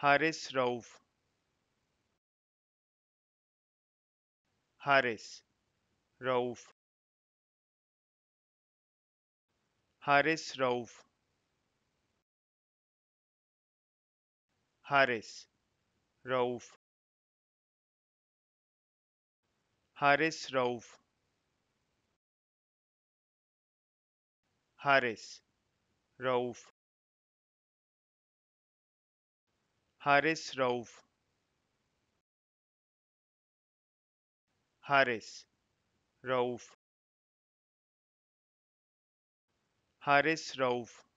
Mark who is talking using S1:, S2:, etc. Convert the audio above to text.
S1: Haris Rauf. Haris Rauf. Haris Rauf. Haris Rauf. Haris Rauf. Haris Rauf Harris Rauf. Harris Rauf. Harris Rauf.